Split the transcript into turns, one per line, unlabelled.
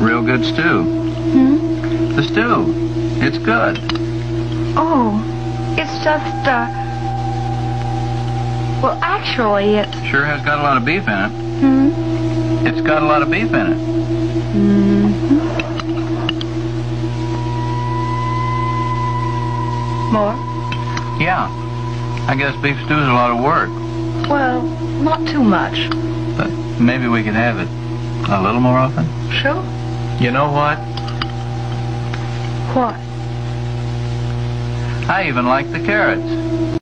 Real good stew.
Hmm?
The stew. It's good.
Oh, it's just, uh... Well, actually, it...
Sure has got a lot of beef in it.
Hmm?
It's got a lot of beef in it.
Mm-hmm. More?
Yeah. I guess beef stew is a lot of work.
Well, not too much.
But maybe we could have it a little more often.
Sure.
You know what?
What?
I even like the carrots.